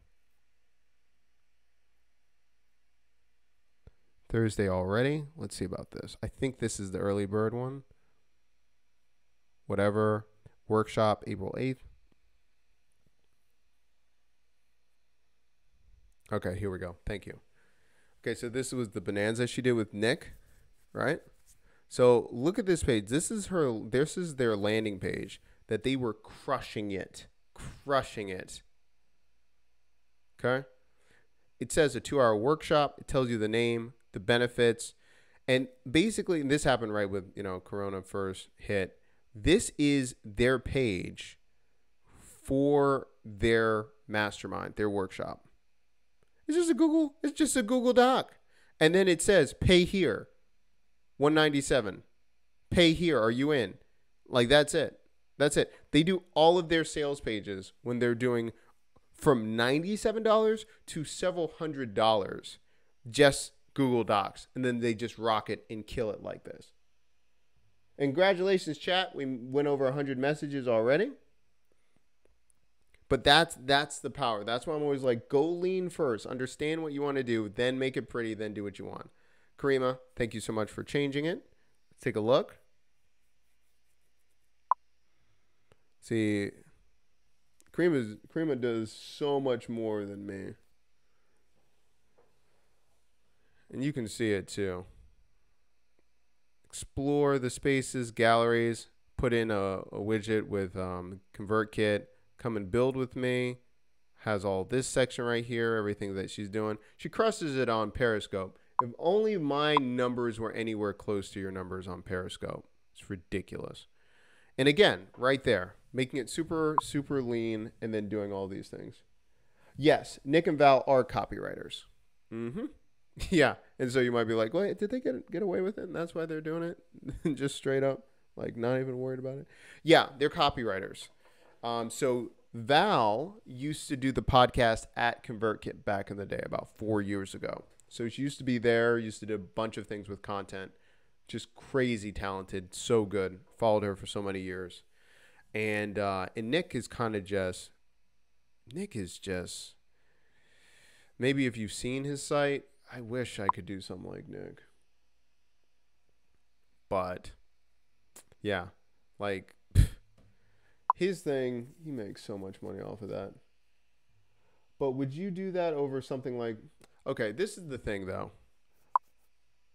S1: Thursday already. Let's see about this. I think this is the early bird one. Whatever. Workshop April 8th. Okay, here we go. Thank you. Okay, so this was the bonanza she did with Nick, right? So look at this page. This is her. This is their landing page that they were crushing it, crushing it. Okay. It says a two-hour workshop. It tells you the name, the benefits, and basically this happened right with you know Corona first hit. This is their page for their mastermind, their workshop. It's just a Google. It's just a Google Doc, and then it says pay here, one ninety seven. Pay here. Are you in? Like that's it. That's it. They do all of their sales pages when they're doing from $97 to several hundred dollars just Google Docs. And then they just rock it and kill it like this. Congratulations, chat. We went over 100 messages already. But that's that's the power. That's why I'm always like, go lean first. Understand what you want to do, then make it pretty, then do what you want. Karima, thank you so much for changing it. Let's take a look. See, Karima Karima does so much more than me. And you can see it too. Explore the spaces, galleries, put in a, a widget with um, ConvertKit come and build with me. Has all this section right here, everything that she's doing. She crushes it on Periscope. If only my numbers were anywhere close to your numbers on Periscope. It's ridiculous. And again, right there, making it super, super lean and then doing all these things. Yes, Nick and Val are copywriters. Mm-hmm. Yeah. And so you might be like, wait, did they get get away with it? And that's why they're doing it? Just straight up, like not even worried about it. Yeah, they're copywriters. Um, so Val used to do the podcast at ConvertKit back in the day, about four years ago. So she used to be there, used to do a bunch of things with content. Just crazy talented, so good. Followed her for so many years. And uh, and Nick is kind of just Nick is just maybe if you've seen his site, I wish I could do something like Nick. But yeah, like his thing, he makes so much money off of that. But would you do that over something like Okay, this is the thing though.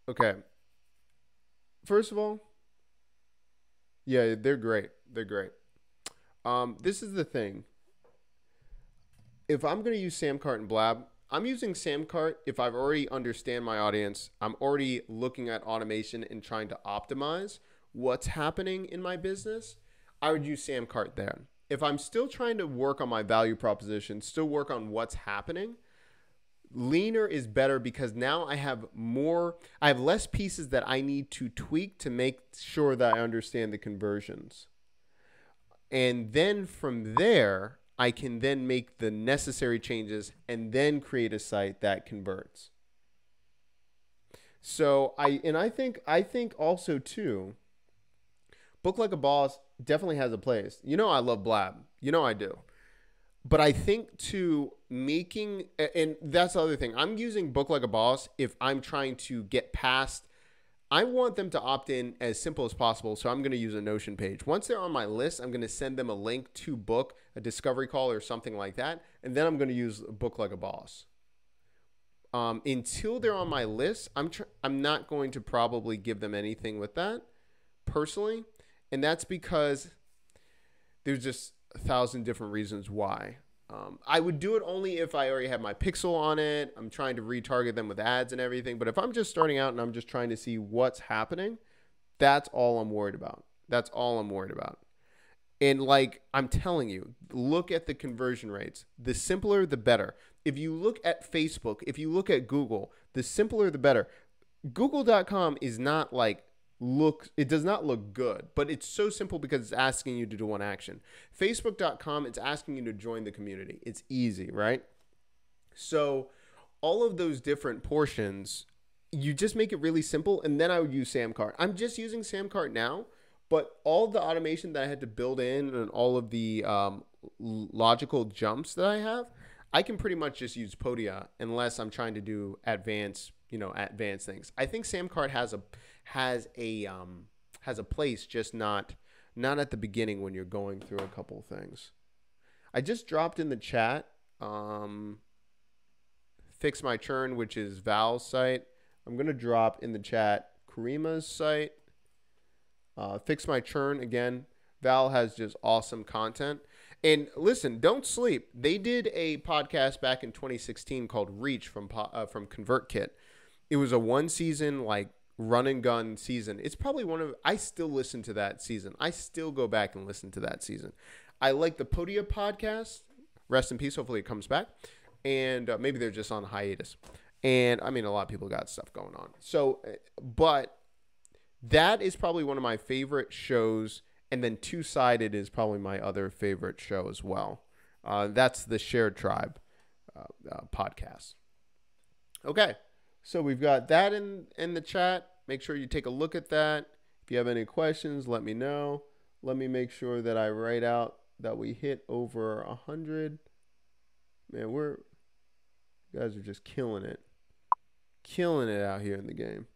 S1: Okay. First of all, yeah, they're great. They're great. Um, this is the thing. If I'm going to use Samcart and Blab, I'm using Samcart if I've already understand my audience. I'm already looking at automation and trying to optimize what's happening in my business. I would use Samcart then. If I'm still trying to work on my value proposition, still work on what's happening, leaner is better because now I have more, I have less pieces that I need to tweak to make sure that I understand the conversions. And then from there, I can then make the necessary changes and then create a site that converts. So I and I think I think also too Book Like a Boss definitely has a place. You know I love Blab. You know I do. But I think to making and that's the other thing. I'm using Book Like a Boss if I'm trying to get past I want them to opt in as simple as possible. So I'm going to use a Notion page. Once they're on my list, I'm going to send them a link to book a discovery call or something like that. And then I'm going to use Book Like a Boss. Um, until they're on my list, I'm, I'm not going to probably give them anything with that personally. And that's because there's just a thousand different reasons why. Um, I would do it only if I already have my pixel on it. I'm trying to retarget them with ads and everything. But if I'm just starting out and I'm just trying to see what's happening, that's all I'm worried about. That's all I'm worried about. And like I'm telling you, look at the conversion rates. The simpler, the better. If you look at Facebook, if you look at Google, the simpler, the better. Google.com is not like look it does not look good but it's so simple because it's asking you to do one action. Facebook.com it's asking you to join the community. It's easy right? So all of those different portions you just make it really simple and then i would use samcart i'm just using samcart now but all the automation that i had to build in and all of the um, logical jumps that i have i can pretty much just use podia unless i'm trying to do advanced you know advanced things. I think samcart has a has a um, has a place, just not not at the beginning when you're going through a couple things. I just dropped in the chat. Um, Fix my churn, which is Val's site. I'm gonna drop in the chat Karima's site. Uh, Fix my churn again. Val has just awesome content. And listen, don't sleep. They did a podcast back in 2016 called Reach from uh, from ConvertKit. It was a one season like run and gun season. It's probably one of I still listen to that season. I still go back and listen to that season. I like the Podia podcast. Rest in peace. Hopefully it comes back. And uh, maybe they're just on hiatus. And I mean, a lot of people got stuff going on. So, uh, but that is probably one of my favorite shows. And then Two Sided is probably my other favorite show as well. Uh, that's the Shared Tribe uh, uh, podcast. Okay, so we've got that in in the chat. Make sure you take a look at that. If you have any questions, let me know. Let me make sure that I write out that we hit over a hundred. Man, we're you guys are just killing it, killing it out here in the game.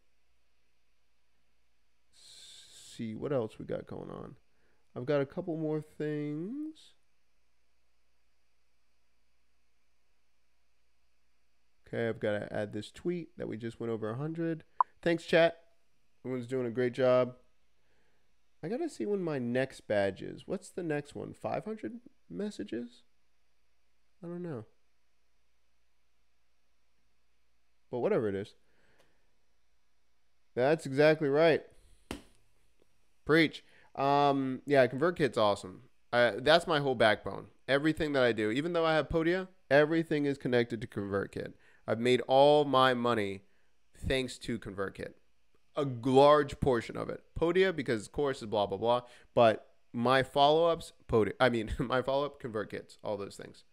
S1: see what else we got going on. I've got a couple more things. Okay, I've got to add this tweet that we just went over 100. Thanks, chat. Everyone's doing a great job. I got to see when my next badge is. What's the next one? 500 messages? I don't know. But whatever it is. That's exactly right. Preach. Um, yeah, ConvertKit's awesome. Uh, that's my whole backbone. Everything that I do, even though I have Podia, everything is connected to ConvertKit. I've made all my money thanks to ConvertKit. A large portion of it. Podia because of course is blah blah blah, but my follow-ups Podia. I mean, my follow-up ConvertKits, all those things.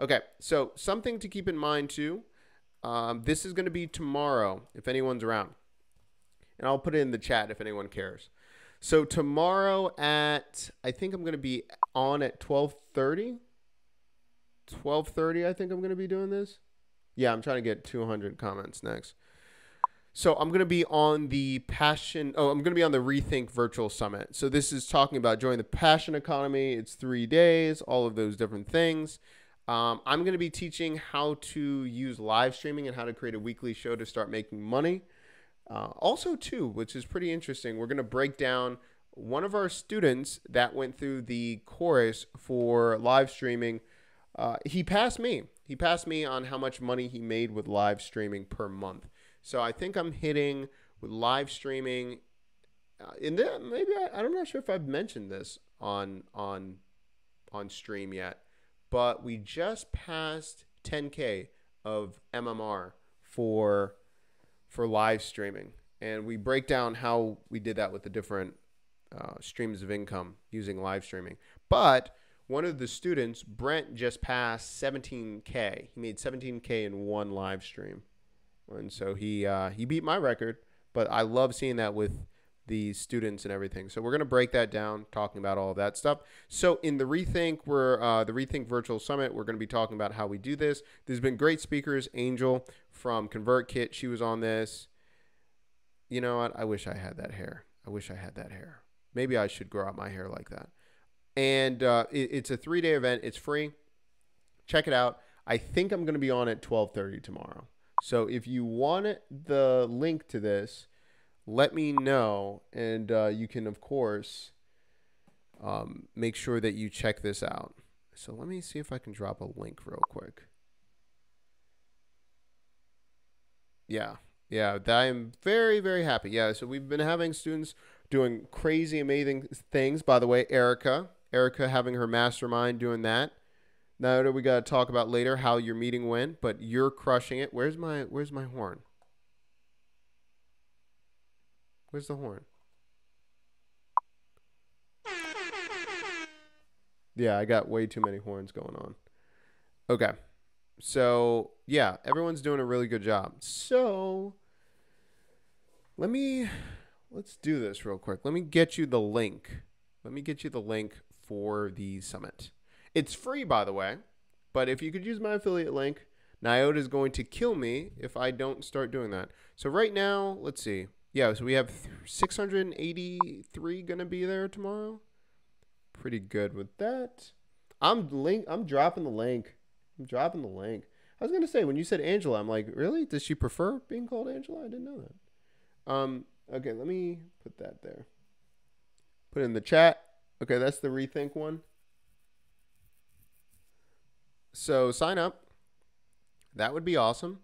S1: Okay, so something to keep in mind too. Um, this is going to be tomorrow if anyone's around, and I'll put it in the chat if anyone cares. So tomorrow at I think I'm going to be on at 12:30. 12:30 I think I'm going to be doing this. Yeah, I'm trying to get 200 comments next. So I'm going to be on the passion. Oh, I'm going to be on the Rethink Virtual Summit. So this is talking about joining the passion economy. It's three days, all of those different things. Um, I'm going to be teaching how to use live streaming and how to create a weekly show to start making money. Uh, also, too, which is pretty interesting, we're going to break down one of our students that went through the course for live streaming. Uh, he passed me he passed me on how much money he made with live streaming per month. So I think I'm hitting with live streaming. Uh, in the, maybe I, I'm not sure if I've mentioned this on on on stream yet, but we just passed 10k of MMR for for live streaming, and we break down how we did that with the different uh, streams of income using live streaming. But one of the students, Brent, just passed 17k. He made 17k in one live stream, and so he uh, he beat my record. But I love seeing that with the students and everything. So we're gonna break that down, talking about all of that stuff. So in the rethink, we're uh, the rethink virtual summit. We're gonna be talking about how we do this. There's been great speakers. Angel from ConvertKit, she was on this. You know what? I wish I had that hair. I wish I had that hair. Maybe I should grow out my hair like that and uh, it, it's a three day event. It's free. Check it out. I think I'm going to be on at 12:30 tomorrow. So if you want the link to this, let me know, and uh, you can of course um, make sure that you check this out. So let me see if I can drop a link real quick. Yeah, yeah, I am very very happy. Yeah, so we've been having students doing crazy amazing things. By the way, Erica, Erica having her mastermind doing that. Now that we got to talk about later how your meeting went, but you're crushing it. Where's my Where's my horn? Where's the horn? Yeah, I got way too many horns going on. Okay. So, yeah, everyone's doing a really good job. So, let me let's do this real quick. Let me get you the link. Let me get you the link for the summit. It's free, by the way, but if you could use my affiliate link, NYOTA is going to kill me if I don't start doing that. So right now, let's see. Yeah, so we have 683 going to be there tomorrow. Pretty good with that. I'm link. I'm dropping the link. I'm dropping the link. I was gonna say when you said Angela, I'm like, really? Does she prefer being called Angela? I didn't know that. Um. Okay, let me put that there. Put in the chat. Okay, that's the rethink one. So sign up. That would be awesome.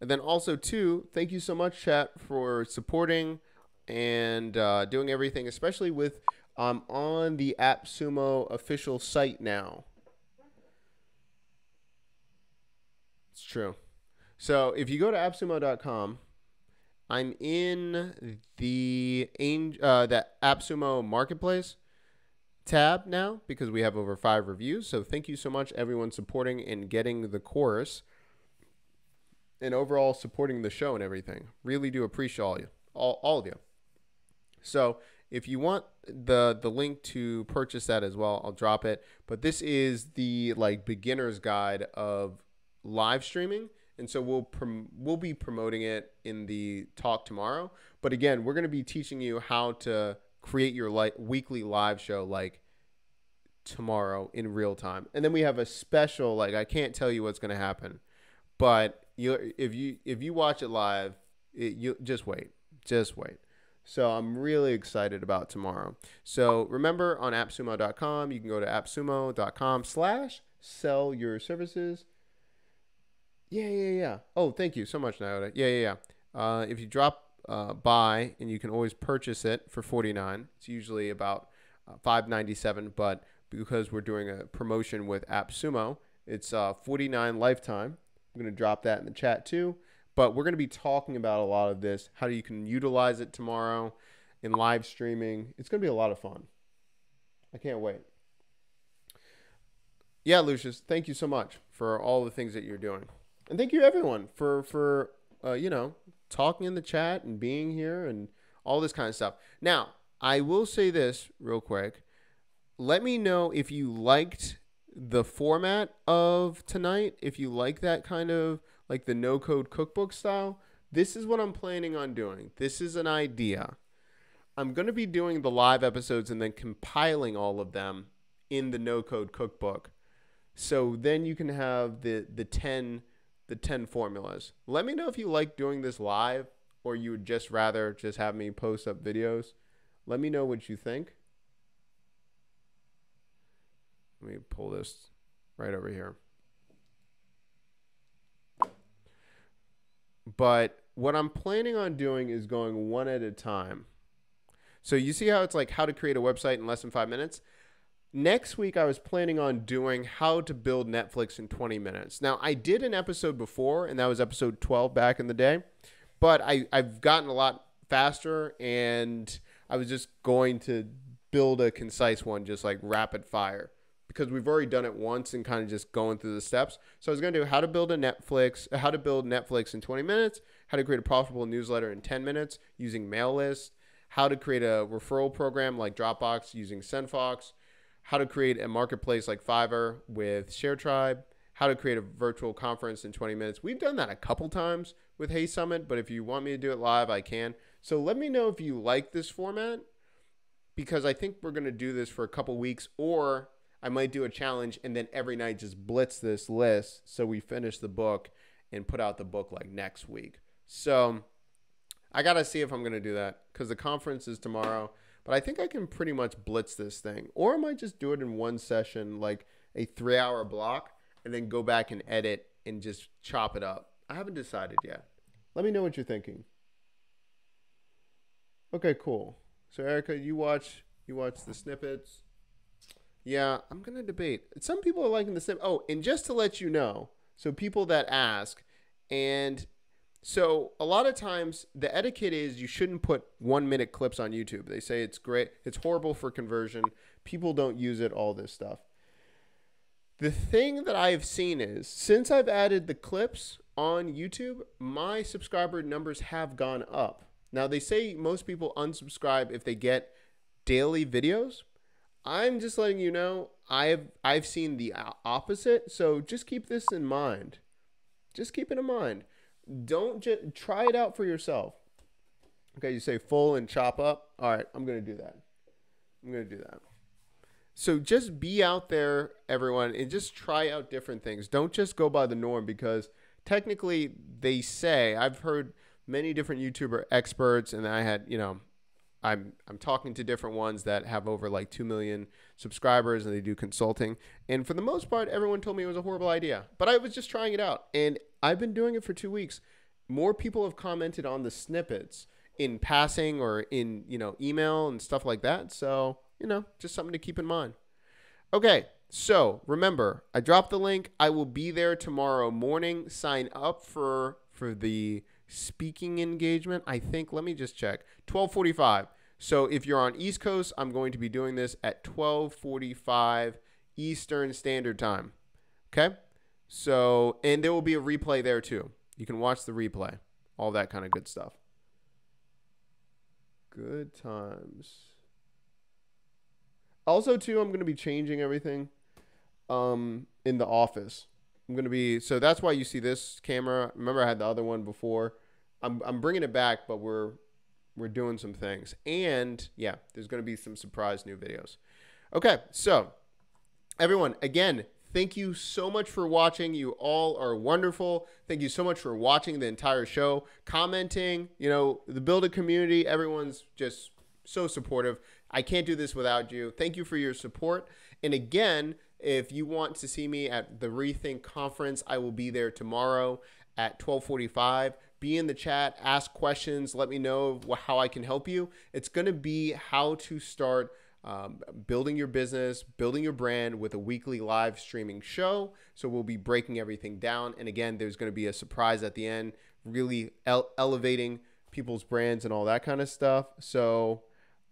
S1: And then also too, thank you so much, chat, for supporting and uh, doing everything, especially with um, on the AppSumo official site now. It's true. So if you go to appsumo.com, I'm in the uh, the AppSumo marketplace tab now because we have over five reviews. So thank you so much, everyone, supporting and getting the course and overall supporting the show and everything. Really do appreciate all you, all, all of you. So if you want the the link to purchase that as well, I'll drop it. But this is the like beginner's guide of live streaming, and so we'll prom- we'll be promoting it in the talk tomorrow. But again, we're going to be teaching you how to create your like weekly live show like tomorrow in real time. And then we have a special like I can't tell you what's going to happen, but you if you if you watch it live, it, you just wait, just wait. So I'm really excited about tomorrow. So remember on appsumo.com, you can go to appsumo.com slash sell your services. Yeah, yeah, yeah. Oh, thank you so much, Nyota. Yeah, yeah, yeah. Uh, if you drop uh, buy, and you can always purchase it for 49 It's usually about uh, 597 but because we're doing a promotion with AppSumo, it's uh, 49 lifetime. I'm going to drop that in the chat too. But we're going to be talking about a lot of this, how you can utilize it tomorrow in live streaming. It's going to be a lot of fun. I can't wait. Yeah, Lucius, thank you so much for all the things that you're doing. And thank you everyone for for uh, you know, talking in the chat and being here and all this kind of stuff. Now, I will say this real quick. Let me know if you liked the format of tonight, if you like that kind of like the no code cookbook style, this is what I'm planning on doing. This is an idea. I'm going to be doing the live episodes and then compiling all of them in the no code cookbook. So then you can have the the 10 the 10 formulas. Let me know if you like doing this live or you would just rather just have me post up videos. Let me know what you think. Let me pull this right over here. But what I'm planning on doing is going one at a time. So you see how it's like how to create a website in less than five minutes? Next week, I was planning on doing how to build Netflix in 20 minutes. Now, I did an episode before, and that was episode 12 back in the day, but I, I've gotten a lot faster, and I was just going to build a concise one, just like rapid fire because we've already done it once and kind of just going through the steps. So I was going to do how to build a Netflix, uh, how to build Netflix in 20 minutes, how to create a profitable newsletter in 10 minutes using mail list, how to create a referral program like Dropbox using SendFox, how to create a marketplace like Fiverr with ShareTribe, how to create a virtual conference in 20 minutes. We've done that a couple times with HeySummit, but if you want me to do it live, I can. So let me know if you like this format because I think we're going to do this for a couple weeks or I might do a challenge and then every night just blitz this list so we finish the book and put out the book like next week. So I got to see if I'm going to do that because the conference is tomorrow. But I think I can pretty much blitz this thing. Or I might just do it in one session, like a three hour block, and then go back and edit and just chop it up. I haven't decided yet. Let me know what you're thinking. Okay, cool. So Erica, you watch you watch the snippets. Yeah, I'm gonna debate. Some people are liking the same. Oh, and just to let you know, so people that ask, and so a lot of times the etiquette is you shouldn't put one minute clips on YouTube. They say it's great, it's horrible for conversion. People don't use it. All this stuff. The thing that I've seen is since I've added the clips on YouTube, my subscriber numbers have gone up. Now they say most people unsubscribe if they get daily videos, I'm just letting you know I've I've seen the opposite. So just keep this in mind. Just keep it in mind. Don't just try it out for yourself. Okay, you say full and chop up. All right, I'm gonna do that. I'm gonna do that. So just be out there, everyone, and just try out different things. Don't just go by the norm because technically they say I've heard many different YouTuber experts, and I had you know I'm I'm talking to different ones that have over like 2 million subscribers and they do consulting. And for the most part, everyone told me it was a horrible idea. But I was just trying it out. And I've been doing it for 2 weeks. More people have commented on the snippets in passing or in, you know, email and stuff like that. So, you know, just something to keep in mind. Okay, so remember, I dropped the link. I will be there tomorrow morning. Sign up for for the speaking engagement. I think let me just check. 12:45. So if you're on East Coast, I'm going to be doing this at 12:45 Eastern Standard Time. Okay? So, and there will be a replay there too. You can watch the replay. All that kind of good stuff. Good times. Also, too, I'm going to be changing everything um, in the office. I'm going to be, so that's why you see this camera. Remember, I had the other one before. I'm, I'm bringing it back, but we're we're doing some things. And yeah, there's going to be some surprise new videos. Okay, so everyone, again, thank you so much for watching. You all are wonderful. Thank you so much for watching the entire show, commenting. You know, the Build It community, everyone's just so supportive. I can't do this without you. Thank you for your support. And again, if you want to see me at the Rethink conference, I will be there tomorrow at 1245 be in the chat, ask questions, let me know how I can help you. It's going to be how to start um, building your business, building your brand with a weekly live streaming show. So we'll be breaking everything down. And again, there's going to be a surprise at the end, really ele- elevating people's brands and all that kind of stuff. So,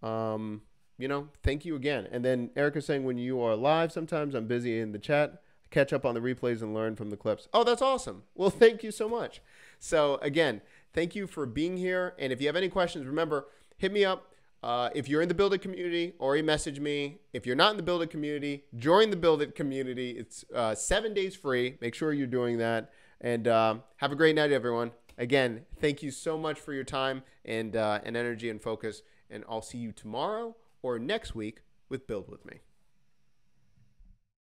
S1: um, you know, thank you again. And then Erica's saying when you are live, sometimes I'm busy in the chat catch up on the replays and learn from the clips. Oh, that's awesome. Well, thank you so much. So, again, thank you for being here. And if you have any questions, remember, hit me up. Uh, if you're in the Build It community, or you message me. If you're not in the Build It community, join the Build It community. It's uh, seven days free. Make sure you're doing that. And uh, have a great night, everyone. Again, thank you so much for your time and, uh, and energy and focus. And I'll see you tomorrow or next week with Build With Me.